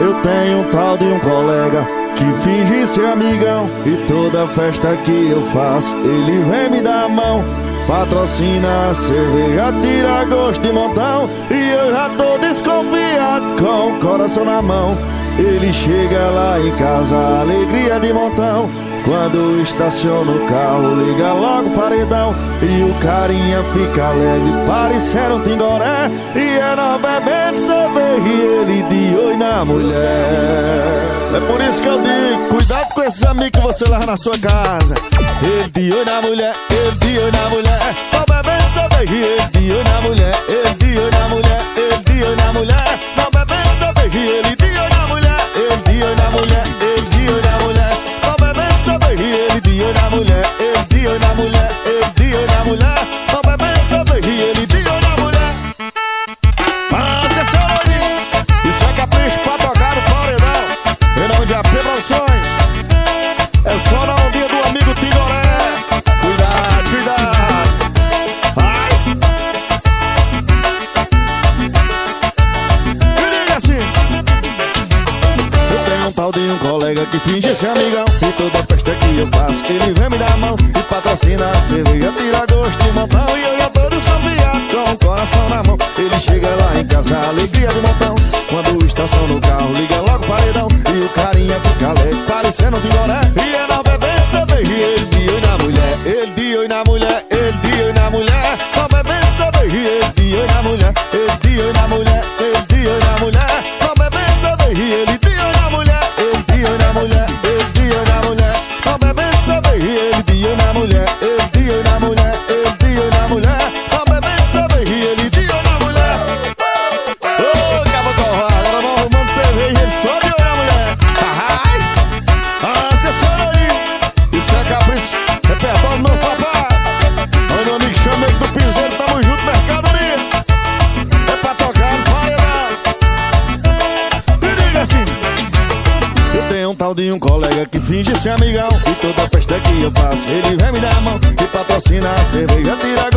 Eu tenho um tal de um colega que finge ser amigão e toda festa que eu faço ele vem me dar a mão. Patrocina a cerveja, tira gosto de montão e eu já tô desconfiado com o coração na mão. Ele chega lá em casa, alegria de montão. Quando estaciona o carro, liga logo o paredão E o carinha fica alegre, parecendo um tingoré E é ela bebendo cerveja e ele de oi na mulher. É por isso que eu digo, cuidado com esses amigos que você leva na sua casa. Ele de oi na mulher, ele de oi na mulher. Tô bebendo cerveja e ele de oi na mulher Ele de oi na mulher, ele de oi na mulher. Tô bebendo cerveja e ele de oi na mulher mulher, eu de olho na mulher. gosta que finge ser amigão. E toda festa que eu faço ele vem me dar mão. E patrocina a cerveja, tira gosto montão. E eu já tô desconfiado com o coração na mão. Ele chega lá em casa, alegria de montão. Quando estação no carro, liga logo o paredão. E o carinha fica alegre, parecendo de moré E é na bebê cerveja, ele de oi na mulher Ele de oi na mulher. eu faço. Ele vem me dar a mão e patrocina a cerveja, tira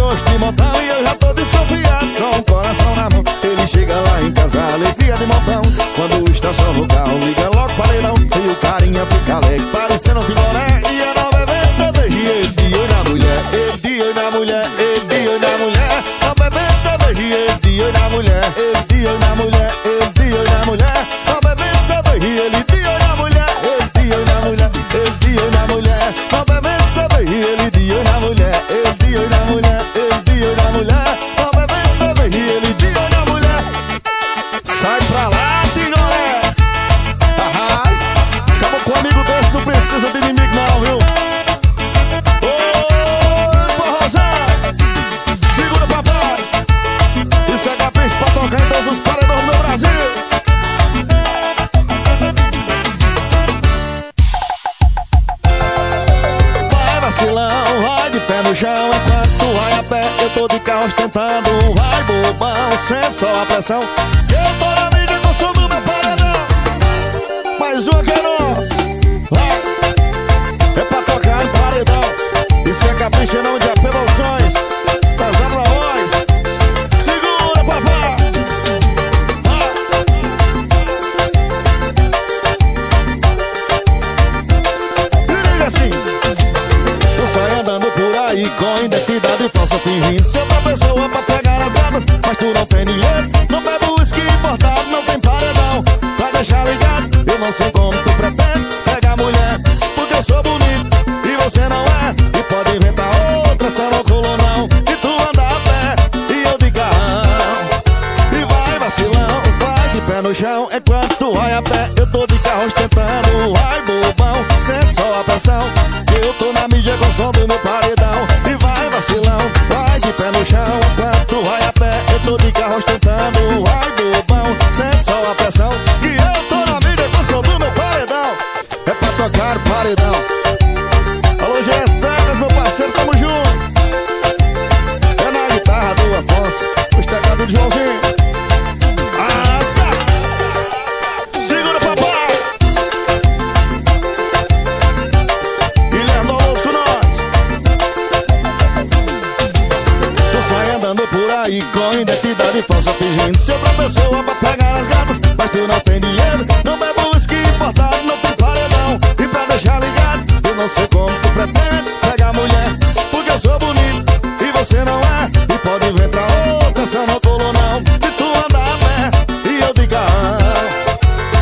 pode pra outra, se eu não não E tu anda a pé. E eu de carrão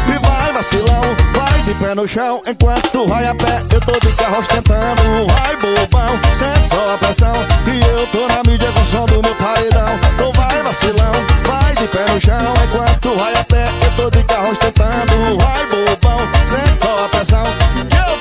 E vai vacilão, vai de pé no chão Enquanto tu vai a pé, eu tô de carro ostentando Vai bobão, sente só a pressão E eu tô na mídia com som do meu paredão. Então vai vacilão, vai de pé no chão Enquanto tu vai a pé, eu tô de carro ostentando Vai bobão, sente só a pressão Que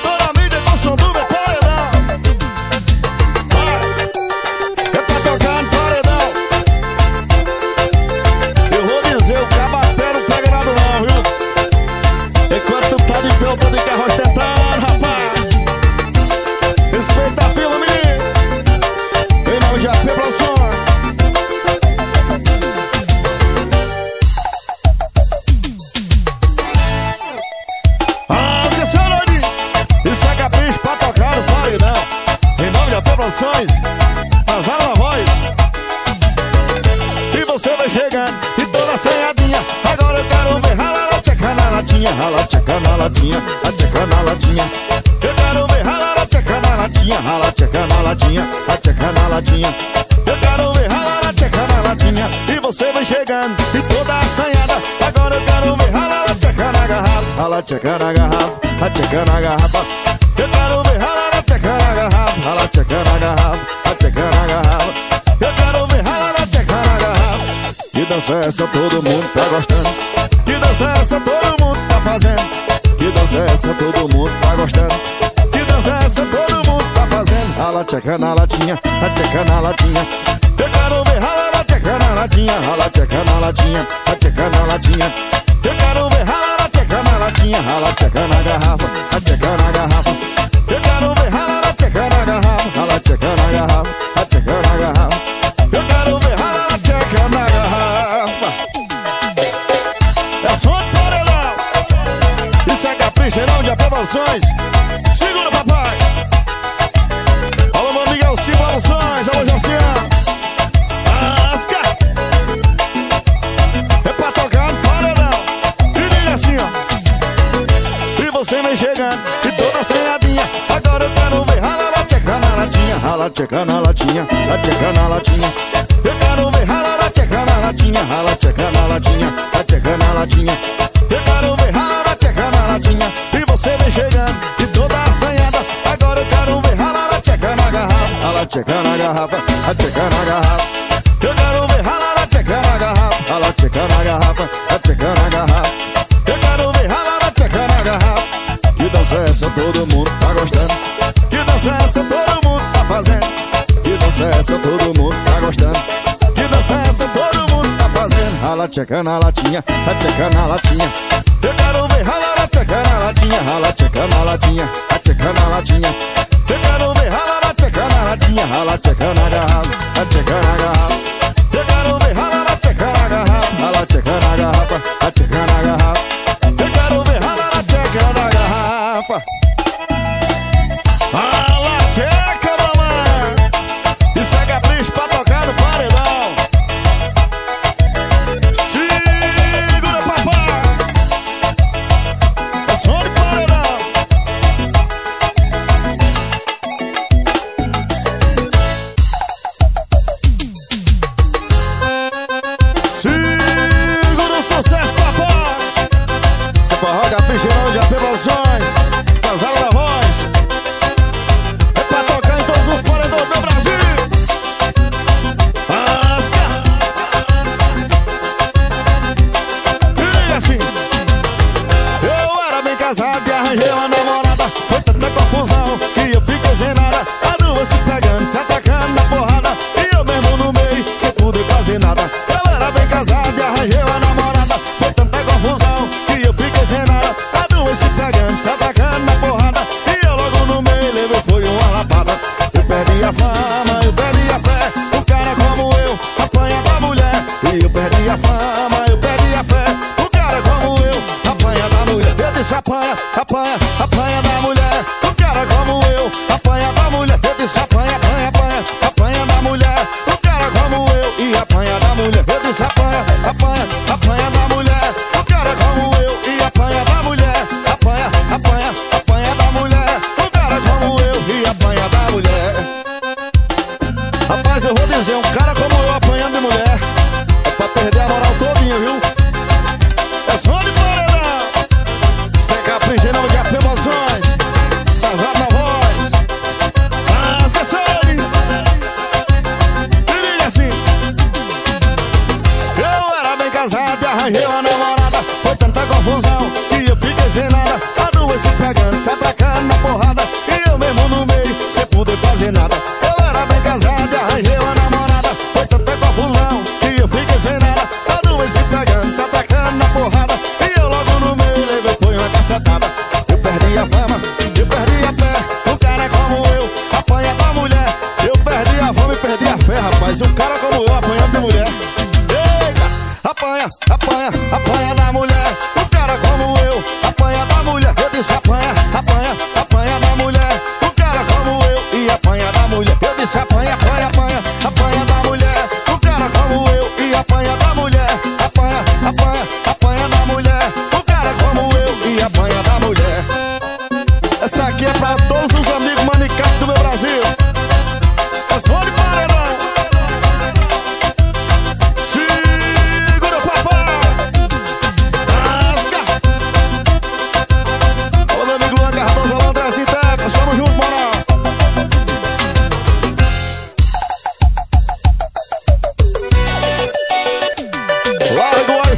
toda assanhada Agora eu quero ver. Rala na tcheca na garrafa Rala tcheca na garrafa A tcheca na garrafa. Eu quero ver Rala na tcheca na garrafa Rala tcheca na garrafa A tcheca na garrafa. Eu quero ver Rala na tcheca na garrafa. Que dança essa todo mundo tá gostando. Que dança essa todo mundo tá fazendo. Que dança essa todo mundo tá gostando. Que essa todo mundo tá fazendo. Rala tcheca na latinha, a tcheca na latinha. Eu quero ver rala na tcheca na latinha Rala tcheca na latinha, a tcheca na latinha Eu quero ver rala na tcheca na latinha Rala tcheca na garrafa, a tcheca na garrafa Eu quero ver rala na tcheca na garrafa Rala tcheca na garrafa, a tcheca na garrafa Eu quero ver rala na tcheca na garrafa É som de paredão Isso é capricho, não de aprovações Segura, papai Alô, meu Miguel Silva Alô, Josiane chegando E toda assanhadinha Agora eu quero ver Rala na tcheca na latinha Rala tcheca na latinha A tcheca na latinha Eu quero ver Rala na tcheca na latinha Rala tcheca na latinha A tcheca na latinha Eu quero ver Rala na tcheca na latinha E você vem chegando E toda assanhada Agora eu quero ver Rala na tcheca na garrafa Rala tcheca na garrafa A tcheca na garrafa fazendo Rala tcheca na latinha, a tcheca na latinha Eu quero ver rala na tcheca na latinha Rala tcheca na latinha, a tcheca na latinha Eu quero ver rala na tcheca na latinha Rala tcheca na garrafa, a tcheca na garrafa Eu quero ver rala na tcheca na garrafa Rala tcheca na garrafa, a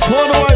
Hold on.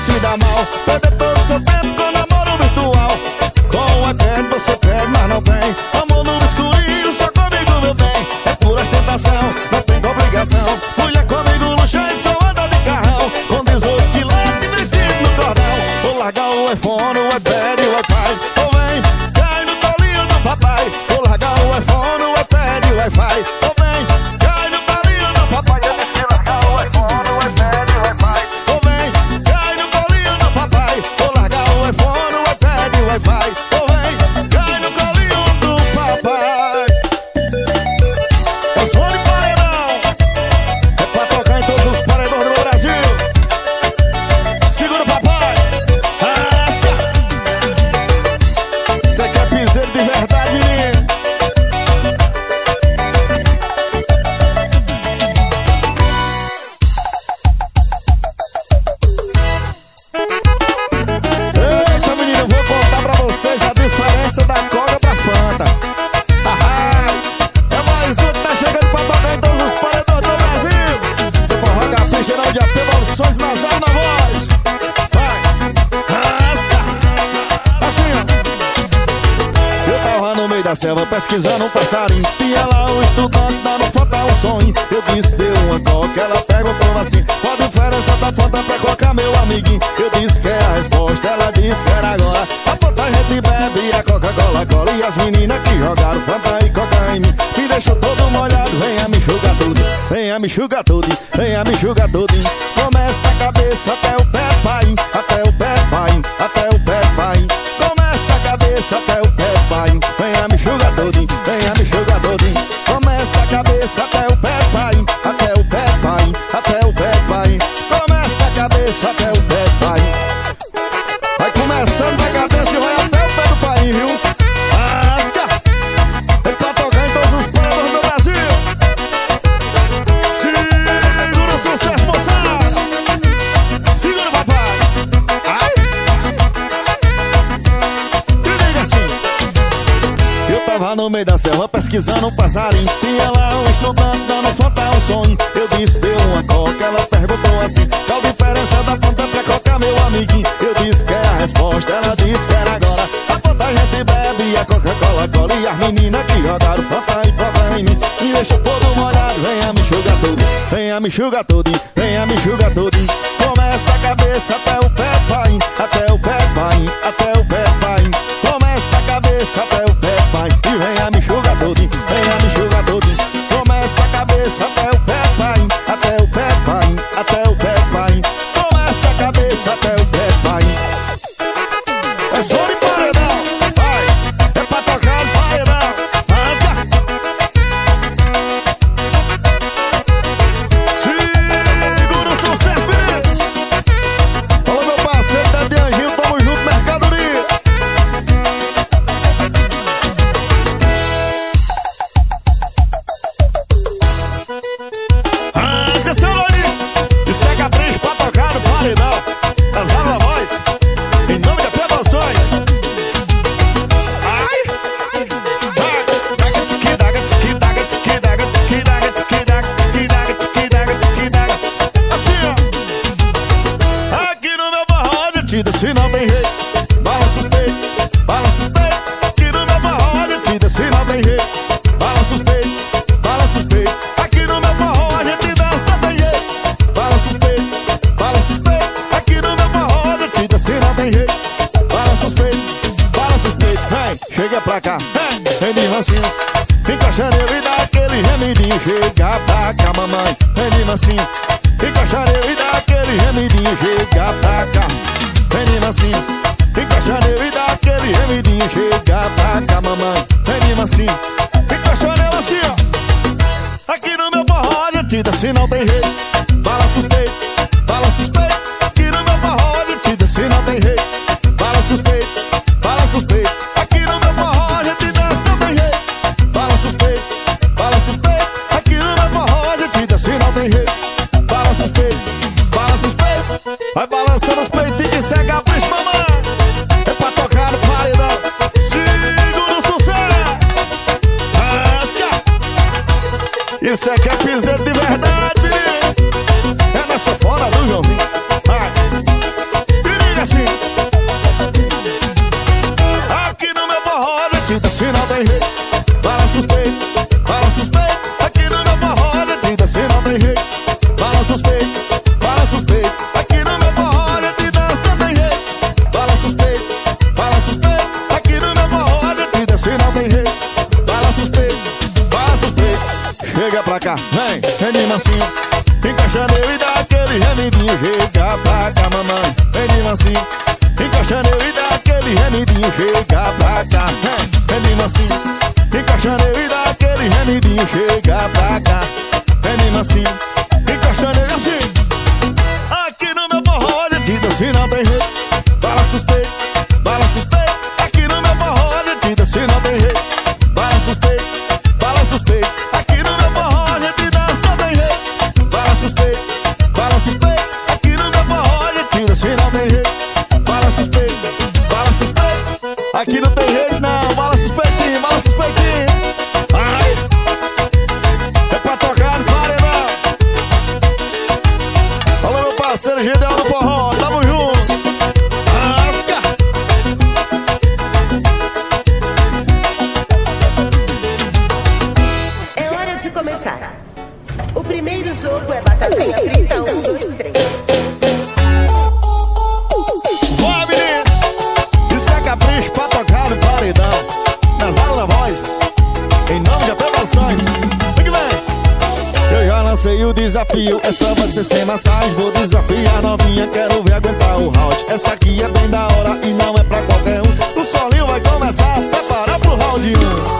se dá mal, perder todo seu tempo pesquisando um passarinho. Tinha lá um estudante dando foto a um sonho. Eu disse, deu uma coca, ela perguntou assim. Qual a diferença da foto pra coca, meu amiguinho? Eu disse que é a resposta, ela disse que era agora. A foto a gente bebe, a Coca-Cola cola. E as meninas que jogaram fanta e coca em mim Me deixou todo molhado, venha me enxugar tudo. Venha me enxugar tudo, venha me enxugar tudo. Começa da cabeça até o pé, pai. Até o pé, pai, até o pé, pai. Começa cabeça até o pé pai. Venha me jogar todinho, venha me jogar todinho. Começa da cabeça até o pé pai. Até o pé pai, até o pé pai. Começa da cabeça até o pé. pisando um passarinho E ela eu estou dando falta ao um sonho Eu disse, deu uma coca, ela perguntou assim Qual a diferença da conta pra coca, meu amiguinho? Eu disse que era a resposta, ela disse que era agora. A conta a gente bebe, a Coca-Cola cola E as meninas que rodaram papai e prova em mim Me deixou todo molhado, venha me enxugar todo Venha me enxugar todo, venha me enxugar todo. Começa da cabeça até o pé, pai Até o se não tem rei, balança os peitos, balança os peitos, que no meu forró te se não tem rei. sinal tem rei. Para suspeito, para suspeito. Aqui no meu forró olha tinta sinal tem rei. Para suspeito, para suspeito. Aqui no meu forró olha tinta sinal tem rei. Para suspeito, para suspeito. Aqui no meu forró olha tinta sinal tem rei. Para suspeito, para suspeito. Chega pra cá, vem, vem de mansinho Pode começar. O primeiro jogo é batatinha frita, um, dois, três. Bora, menino! Isso é capricho pra tocar no paredão. Nas aulas da voz, em nome de aprovações. O que vem! Eu já lancei o desafio, é só você sem massagem. Vou desafiar novinha, quero ver aguentar o round. Essa aqui é bem da hora e não é pra qualquer um. O solinho vai começar, Preparar pro round 1. Um.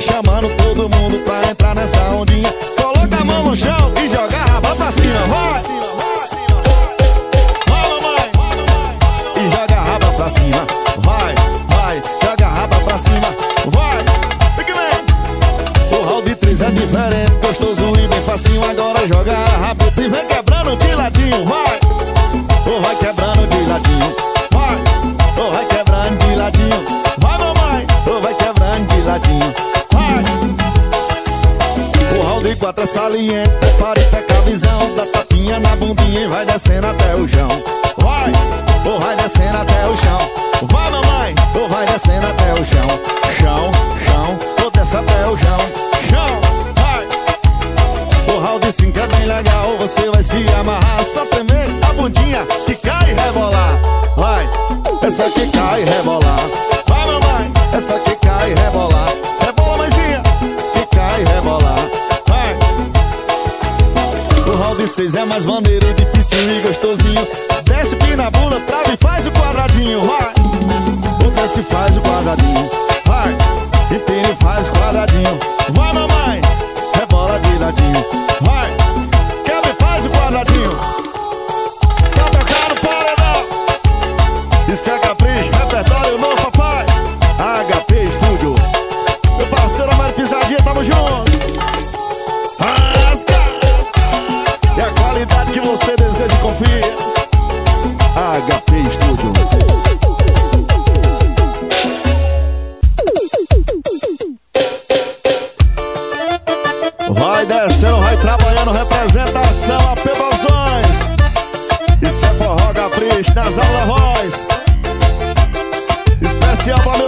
chamando todo mundo pra entrar nessa ondinha. A visão Dá tapinha na bundinha e vai descendo até o chão. Vai, ou vai descendo até o chão. Vai mamãe, ou vai descendo até o chão. Chão, chão, ou desce até o chão. Chão, vai. O round 5 é bem legal Você vai se amarrar, só tremer a bundinha Que cai e rebolar. Vai, essa que cai e rebolar. Vai mamãe, essa que cai e rebolar 6 é mais maneiro, difícil e gostosinho. Desce pina bunda, trava e faz o quadradinho, vai. O desce faz o quadradinho, vai. Empina e faz o quadradinho. Vai mamãe, nas aulas voz Especial pra meus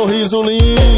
sorriso lindo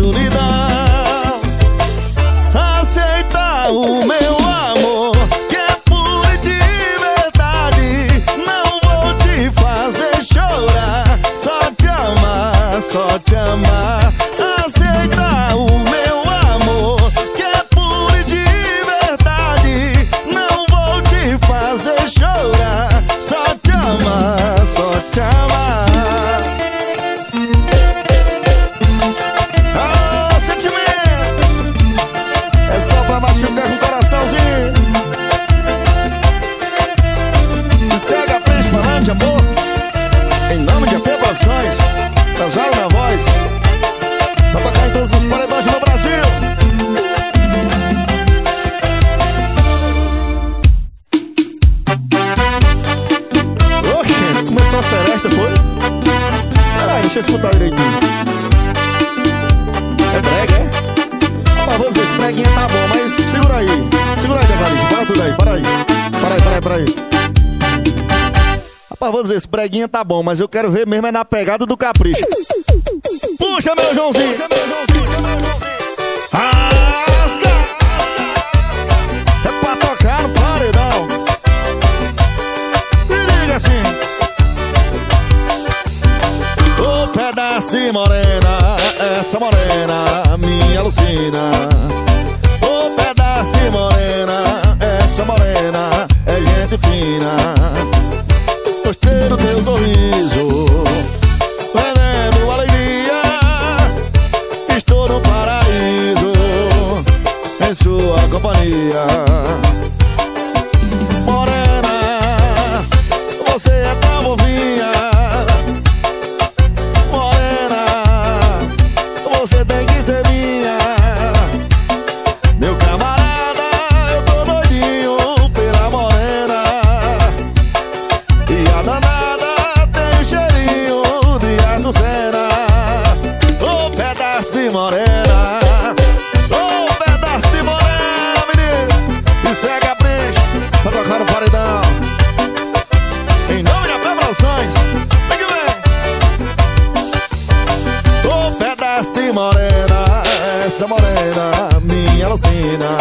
te Declarinho, para tudo aí, para aí. Para aí, para aí, para aí. Rapaz, vou dizer, esse breguinha tá bom, mas eu quero ver mesmo é na pegada do capricho. Puxa, meu Joãozinho. Puxa, meu Joãozinho, puxa, meu Joãozinho. Rasga É pra tocar no paredão. Me liga assim. Ô pedaço de morena Essa morena me alucina Ô pedaço de morena Essa morena é gente fina. Gostei do teu sorriso. Vendendo alegria. Estou no paraíso. Em sua companhia. Morena Você é tão bovinha Essa morena me alucina